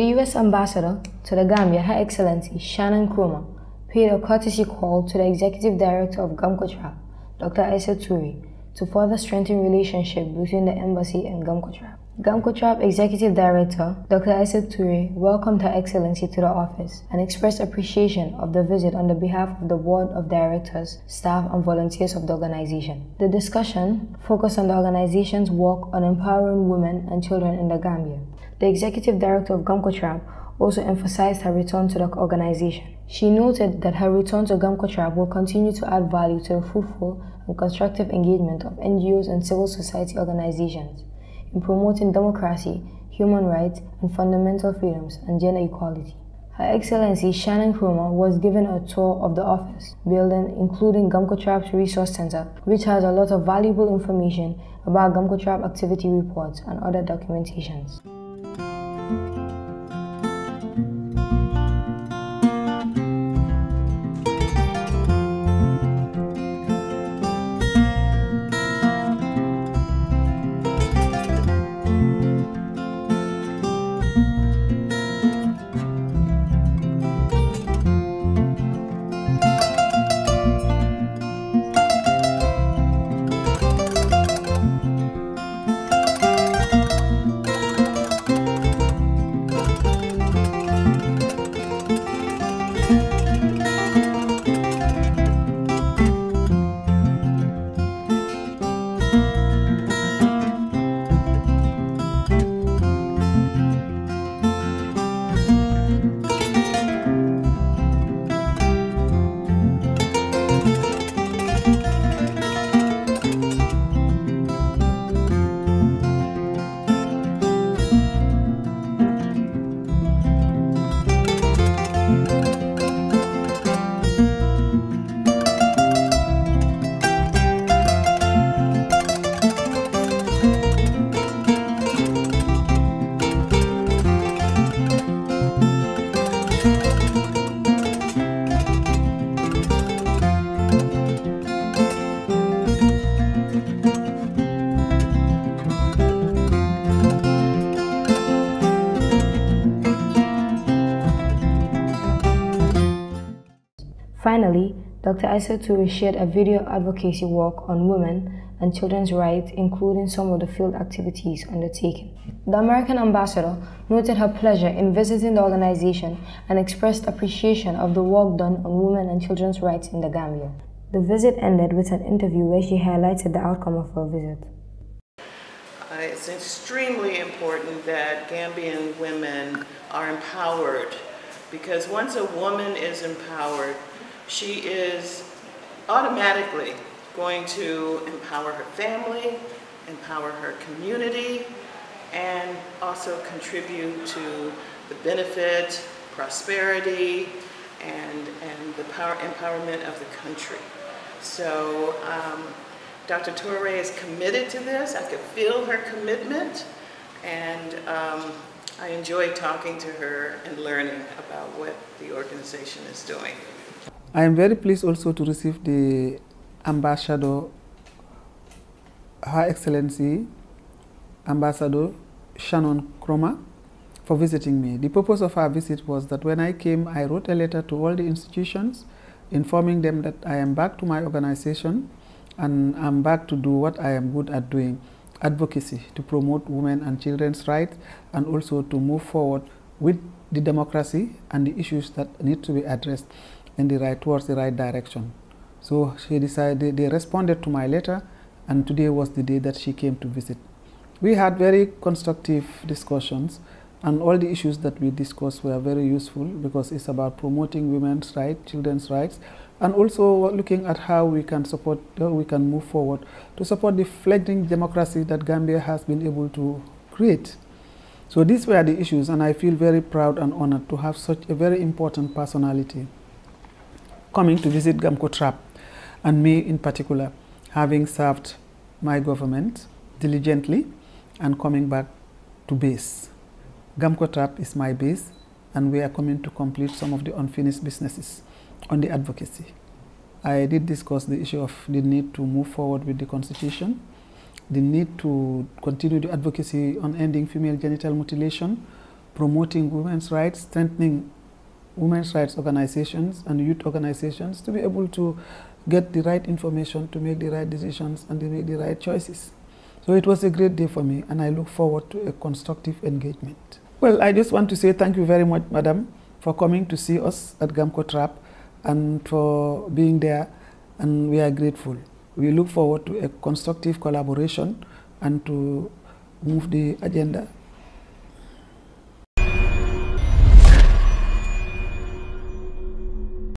The U.S. Ambassador to the Gambia, Her Excellency Shannon Cromer, paid a courtesy call to the Executive Director of GAMCOTRAP, Dr. Isa Touray, to further strengthen relationship between the embassy and GAMCOTRAP. GAMCOTRAP Executive Director Dr. Isa Touray welcomed Her Excellency to the office and expressed appreciation of the visit on the behalf of the Board of Directors, staff, and volunteers of the organization. The discussion focused on the organization's work on empowering women and children in the Gambia. The Executive Director of GAMCOTRAP also emphasized her return to the organization. She noted that her return to GAMCOTRAP will continue to add value to the fruitful and constructive engagement of NGOs and civil society organizations in promoting democracy, human rights, and fundamental freedoms and gender equality. Her Excellency Shannon Cromer was given a tour of the office building, including GAMCOTRAP's Resource Center, which has a lot of valuable information about GAMCOTRAP activity reports and other documentations. Finally, Dr. Isa Touray shared a video advocacy work on women and children's rights, including some of the field activities undertaken. The American ambassador noted her pleasure in visiting the organization and expressed appreciation of the work done on women and children's rights in the Gambia. The visit ended with an interview where she highlighted the outcome of her visit. Uh, it's extremely important that Gambian women are empowered because once a woman is empowered, she is automatically going to empower her family, empower her community, and also contribute to the benefit, prosperity, and, and the power, empowerment of the country. So um, Dr. Touray is committed to this. I could feel her commitment, and um, I enjoy talking to her and learning about what the organization is doing. I am very pleased also to receive the Ambassador, Her Excellency, Ambassador Shannon Cromer, for visiting me. The purpose of our visit was that when I came, I wrote a letter to all the institutions informing them that I am back to my organization and I'm back to do what I am good at doing, advocacy to promote women and children's rights and also to move forward with the democracy and the issues that need to be addressed in the right towards the right direction. So she decided they responded to my letter and today was the day that she came to visit. We had very constructive discussions and all the issues that we discussed were very useful because it's about promoting women's rights, children's rights, and also looking at how we can support, how we can move forward to support the fledgling democracy that Gambia has been able to create. So these were the issues and I feel very proud and honored to have such a very important personality coming to visit GAMCOTRAP and me in particular, having served my government diligently and coming back to base. GAMCOTRAP is my base and we are coming to complete some of the unfinished businesses on the advocacy. I did discuss the issue of the need to move forward with the constitution, the need to continue the advocacy on ending female genital mutilation, promoting women's rights, strengthening women's rights organizations and youth organizations to be able to get the right information, to make the right decisions, and to make the right choices. So it was a great day for me, and I look forward to a constructive engagement. Well, I just want to say thank you very much, Madam, for coming to see us at GAMCOTRAP and for being there, and we are grateful. We look forward to a constructive collaboration and to move the agenda